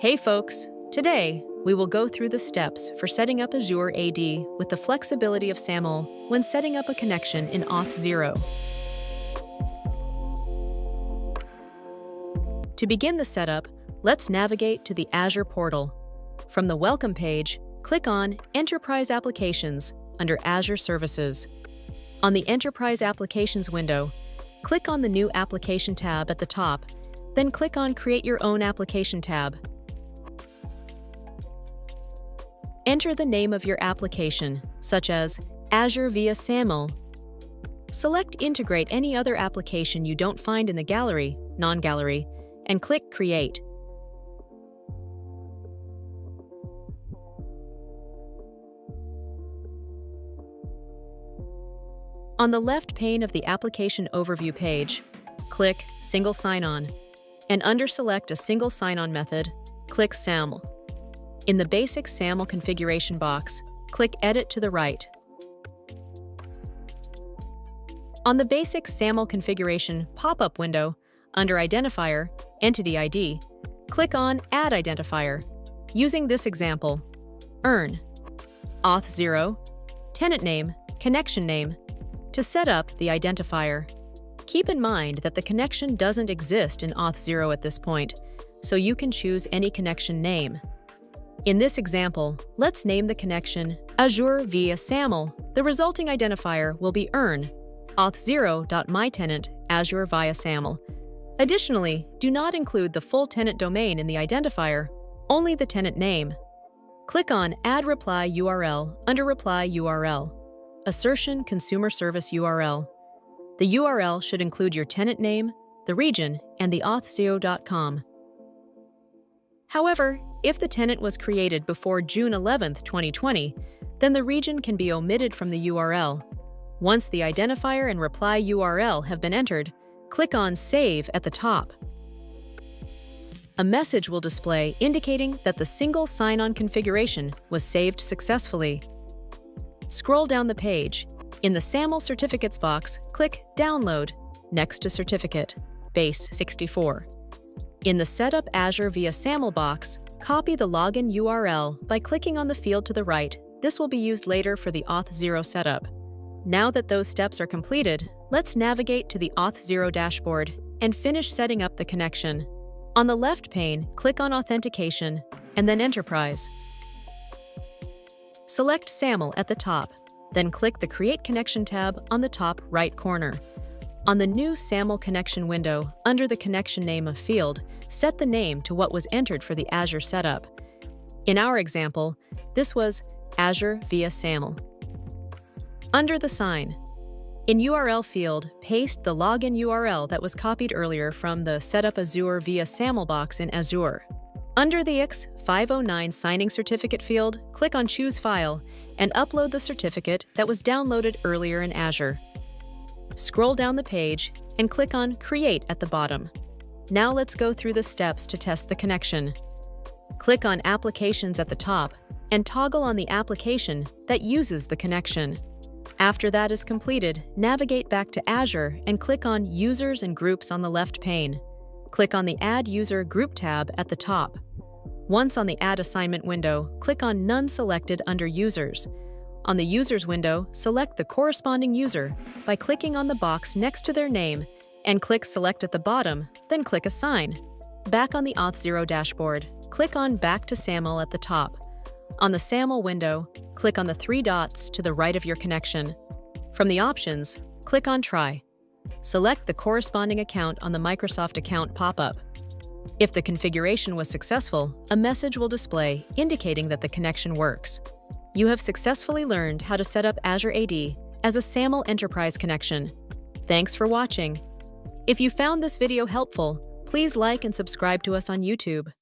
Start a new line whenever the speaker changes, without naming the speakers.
Hey folks! Today, we will go through the steps for setting up Azure AD with the flexibility of SAML when setting up a connection in Auth0. To begin the setup, let's navigate to the Azure portal. From the Welcome page, click on Enterprise Applications under Azure Services. On the Enterprise Applications window, click on the New Application tab at the top, then click on Create Your Own Application tab. Enter the name of your application, such as Azure via SAML. Select Integrate any other application you don't find in the gallery, non-gallery, and click Create. On the left pane of the Application Overview page, click Single Sign-On, and under Select a Single Sign-On method, click SAML. In the basic SAML configuration box, click Edit to the right. On the basic SAML configuration pop-up window, under Identifier, Entity ID, click on Add Identifier. Using this example, urn auth0, tenant name, connection name, to set up the identifier. Keep in mind that the connection doesn't exist in Auth0 at this point, so you can choose any connection name. In this example, let's name the connection Azure via SAML. The resulting identifier will be urn auth0.mytenant Azure via SAML. Additionally, do not include the full tenant domain in the identifier, only the tenant name. Click on Add Reply URL under Reply URL. Assertion Consumer Service URL. The URL should include your tenant name, the region, and the auth0.com. However, if the tenant was created before June 11, 2020, then the region can be omitted from the URL. Once the identifier and reply URL have been entered, click on Save at the top. A message will display indicating that the single sign-on configuration was saved successfully. Scroll down the page. In the SAML Certificates box, click Download, next to Certificate, Base 64. In the Setup Azure via SAML box, copy the login URL by clicking on the field to the right. This will be used later for the Auth0 setup. Now that those steps are completed, let's navigate to the Auth0 dashboard and finish setting up the connection. On the left pane, click on Authentication and then Enterprise. Select SAML at the top, then click the Create Connection tab on the top right corner. On the new SAML connection window, under the connection name of field, set the name to what was entered for the Azure setup. In our example, this was Azure via SAML. Under the sign, in URL field, paste the login URL that was copied earlier from the Setup Azure via SAML box in Azure. Under the X509 signing certificate field, click on Choose File and upload the certificate that was downloaded earlier in Azure. Scroll down the page and click on Create at the bottom. Now let's go through the steps to test the connection. Click on Applications at the top and toggle on the application that uses the connection. After that is completed, navigate back to Azure and click on Users and Groups on the left pane. Click on the Add User Group tab at the top. Once on the Add Assignment window, click on None selected under Users on the Users window, select the corresponding user by clicking on the box next to their name and click Select at the bottom, then click Assign. Back on the Auth0 dashboard, click on Back to SAML at the top. On the SAML window, click on the three dots to the right of your connection. From the options, click on Try. Select the corresponding account on the Microsoft account pop-up. If the configuration was successful, a message will display indicating that the connection works. You have successfully learned how to set up Azure AD as a SAML Enterprise connection. Thanks for watching. If you found this video helpful, please like and subscribe to us on YouTube.